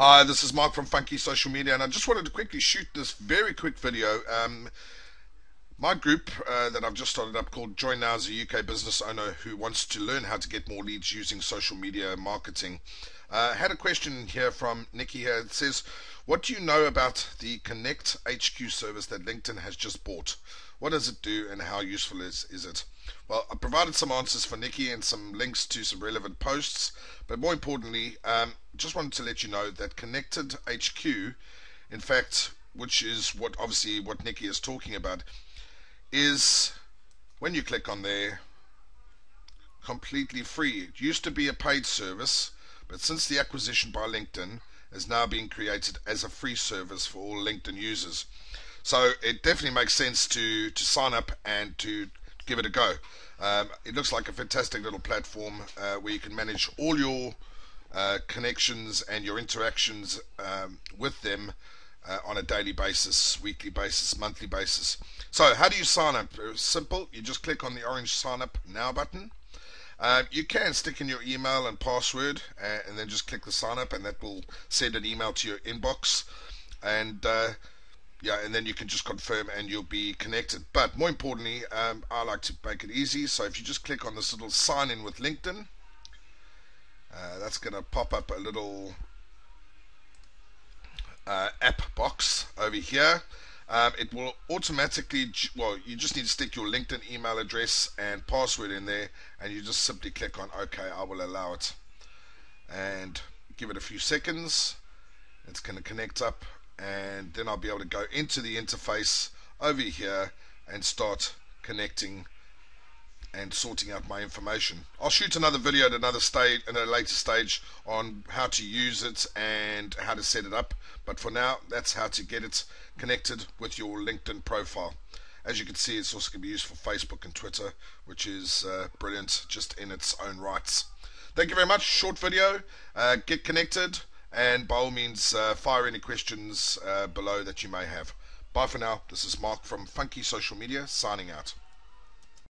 Hi, this is Mark from Funky Social Media, and I just wanted to quickly shoot this very quick video. Um, my group uh, that I've just started up called Join Now is a UK business owner who wants to learn how to get more leads using social media marketing. Uh, had a question here from Nikki here. It says, What do you know about the Connect HQ service that LinkedIn has just bought? What does it do and how useful is, is it? Well, I provided some answers for Nikki and some links to some relevant posts, but more importantly, um, just wanted to let you know that Connected HQ, in fact, which is what obviously what Nikki is talking about, is when you click on there, completely free. It used to be a paid service, but since the acquisition by LinkedIn, is now being created as a free service for all LinkedIn users. So it definitely makes sense to to sign up and to give it a go. Um, it looks like a fantastic little platform uh, where you can manage all your uh, connections and your interactions um, with them uh, on a daily basis, weekly basis, monthly basis. So, how do you sign up? Simple. You just click on the orange sign up now button. Uh, you can stick in your email and password uh, and then just click the sign up, and that will send an email to your inbox. And uh, yeah, and then you can just confirm and you'll be connected. But more importantly, um, I like to make it easy. So if you just click on this little sign in with LinkedIn, uh, that's going to pop up a little uh, app box over here. Um, it will automatically, well, you just need to stick your LinkedIn email address and password in there, and you just simply click on OK, I will allow it. And give it a few seconds. It's going to connect up and then I'll be able to go into the interface over here and start connecting and sorting out my information. I'll shoot another video at another stage at a later stage on how to use it and how to set it up but for now that's how to get it connected with your LinkedIn profile. As you can see it's also going to be used for Facebook and Twitter which is uh, brilliant just in its own rights. Thank you very much. Short video. Uh, get connected. And by all means, uh, fire any questions uh, below that you may have. Bye for now. This is Mark from Funky Social Media signing out.